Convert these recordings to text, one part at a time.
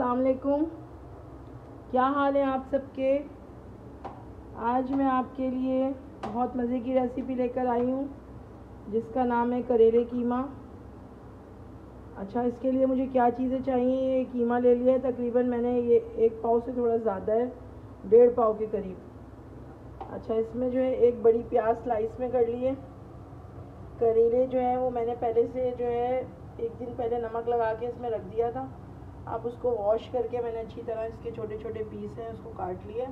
अस्सलाम वालेकुम क्या हाल है आप सबके? आज मैं आपके लिए बहुत मज़े की रेसिपी लेकर आई हूँ, जिसका नाम है करेले कीमा। अच्छा इसके लिए मुझे क्या चीज़ें चाहिए? ये कीमा ले लिया है, तकरीबन मैंने ये एक पाव से थोड़ा ज़्यादा है, डेढ़ पाव के करीब। अच्छा इसमें जो है एक बड़ी प्याज स्लाइस में कर लिए। करेले जो है वो मैंने पहले से जो है एक दिन पहले नमक लगा के इसमें रख दिया था। अब उसको वॉश करके मैंने अच्छी तरह इसके छोटे छोटे पीस हैं, उसको काट लिया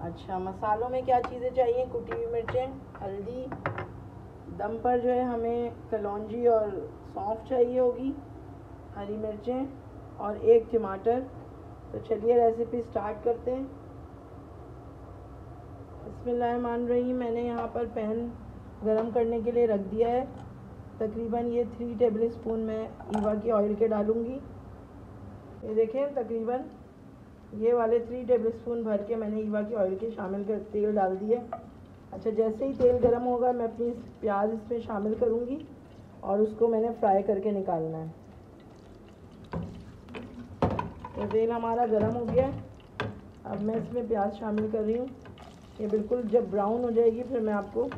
अच्छा मसालों में क्या चीज़ें चाहिए? कुटी हुई मिर्चें, हल्दी, दम पर जो है हमें कलौजी और सौंफ चाहिए होगी, हरी मिर्चें और एक टमाटर। तो चलिए रेसिपी स्टार्ट करते हैं। इसमें मान रही मैंने यहाँ पर पैन गरम करने के लिए रख दिया है। तकरीबन ये थ्री टेबल स्पून मैं ईवा की ऑयल के डालूँगी। ये देखें, तकरीबन ये वाले थ्री टेबल स्पून भर के मैंने ईवा की ऑयल के शामिल कर, तेल डाल दिए। अच्छा जैसे ही तेल गर्म होगा, मैं अपनी प्याज इसमें शामिल करूँगी और उसको मैंने फ्राई करके निकालना है। तो तेल हमारा गर्म हो गया अब मैं इसमें प्याज शामिल कर रही हूँ। ये बिल्कुल जब ब्राउन हो जाएगी, फिर मैं आपको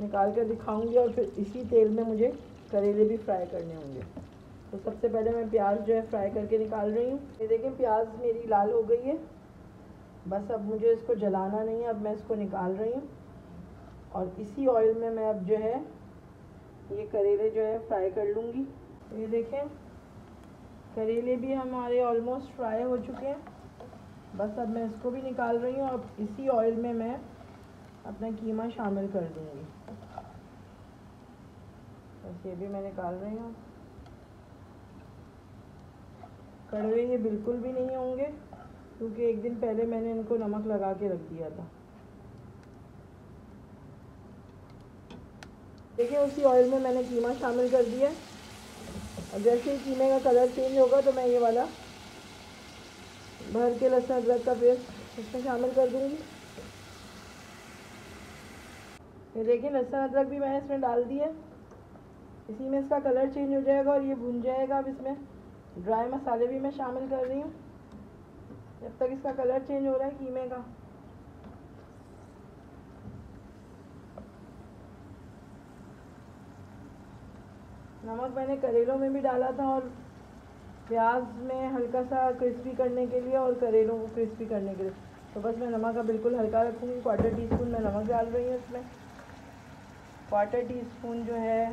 निकाल कर दिखाऊँगी और फिर इसी तेल में मुझे करेले भी फ्राई करने होंगे। तो सबसे पहले मैं प्याज जो है फ्राई करके निकाल रही हूँ। ये देखें, प्याज मेरी लाल हो गई है। बस अब मुझे इसको जलाना नहीं है, अब मैं इसको निकाल रही हूँ। और इसी ऑयल में मैं अब जो है, ये करेले जो है फ्राई कर लूँगी। ये देखें, करेले भी हमारे ऑलमोस्ट फ्राई हो चुके हैं। बस अब मैं इसको भी निकाल रही हूँ। अब इसी ऑयल में मैं अपना कीमा शामिल कर दूँगी। बस ये भी मैं निकाल रही हूँ। कड़वे ये बिल्कुल भी नहीं होंगे, क्योंकि एक दिन पहले मैंने इनको नमक लगा के रख दिया था। देखिए, उसी ऑयल में मैंने कीमा शामिल कर दिया और जैसे ही कीमे का कलर चेंज होगा तो मैं ये वाला भर के लहसुन अदरक का पेस्ट इसमें शामिल कर दूँगी। ये देखिए लहसुन अदरक भी मैंने इसमें डाल दिया इसी में इसका कलर चेंज हो जाएगा और ये भुन जाएगा अब इसमें। ड्राई मसाले भी मैं शामिल कर रही हूँ। जब तक इसका कलर चेंज हो रहा है कीमे का। नमक मैंने करेलों में भी डाला था और प्याज में हल्का सा क्रिस्पी करने के लिए और करेलों को क्रिस्पी करने के लिए। तो बस मैं नमक का बिल्कुल हल्का रखूँगी क्वार्टर टी स्पून मैं नमक डाल रही हूँ इसमें। क्वार्टर टी स्पून जो है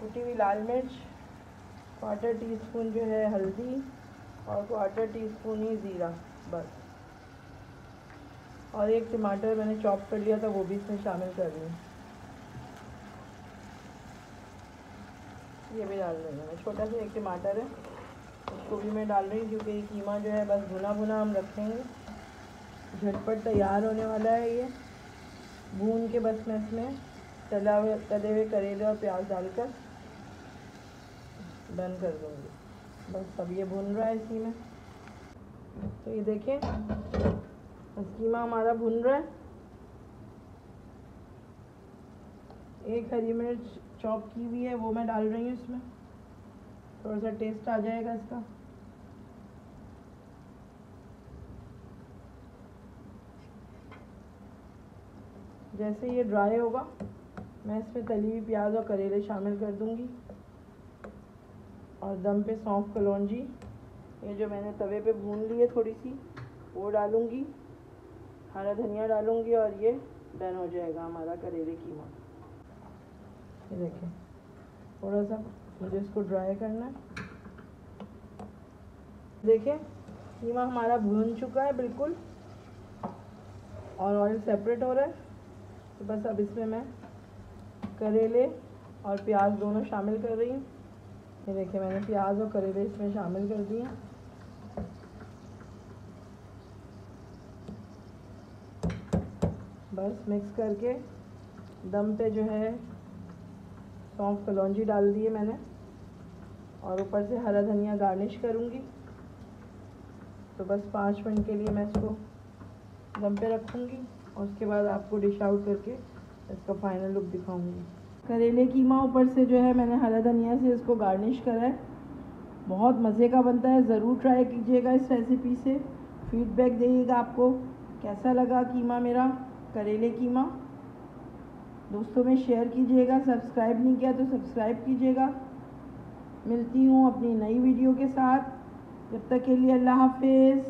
कुटी हुई लाल मिर्च क्वार्टर टी स्पून जो है हल्दी और क्वार्टर टी स्पून ही ज़ीरा, बस। और एक टमाटर मैंने चॉप कर लिया था, वो भी इसमें शामिल कर ली ये भी डाल रही हूँ छोटा सा एक टमाटर है, उसको भी मैं डाल रही हूँ, क्योंकि ये कीमा जो है, बस भुना भुना हम रखेंगे। झटपट तैयार होने वाला है ये, भून के बस मैं इसमें तला हुए तले हुए करेले और प्याज डालकर डन कर दूँगी। बस अब ये भुन रहा है इसी में। तो ये देखें, कीमा हमारा भुन रहा है। एक हरी मिर्च चॉप की हुई है, वो मैं डाल रही हूँ इसमें। थोड़ा सा टेस्ट आ जाएगा इसका। जैसे ये ड्राई होगा मैं इसमें तली हुई प्याज और करेले शामिल कर दूँगी। और दम पे सौंफ कलौजी। ये जो मैंने तवे पे भून ली है थोड़ी सी वो डालूँगी। हरा धनिया डालूँगी और ये डन हो जाएगा हमारा करेले कीमा। ये देखें थोड़ा सा मुझे इसको ड्राई करना है। देखें, कीमा हमारा भून चुका है बिल्कुल। और ऑयल सेपरेट हो रहा है। तो बस अब इसमें मैं करेले और प्याज दोनों शामिल कर रही हूँ। ये देखिए, मैंने प्याज और करेले इसमें शामिल कर दिए। बस मिक्स करके दम पे जो है सौंफ कलौजी डाल दिए मैंने और ऊपर से हरा धनिया गार्निश करूँगी। तो बस पाँच मिनट के लिए मैं इसको दम पे रखूँगी और उसके बाद आपको डिश आउट करके इसका फाइनल लुक दिखाऊँगी। करेले कीमा ऊपर से जो है, मैंने हरा धनिया से इसको गार्निश करा है। बहुत मज़े का बनता है, ज़रूर ट्राई कीजिएगा इस रेसिपी से। फीडबैक देइएगा आपको, कैसा लगा कीमा मेरा, करेले कीमा? दोस्तों, में शेयर कीजिएगा सब्सक्राइब नहीं किया तो सब्सक्राइब कीजिएगा। मिलती हूँ अपनी नई वीडियो के साथ। जब तक के लिए अल्लाह हाफिज़।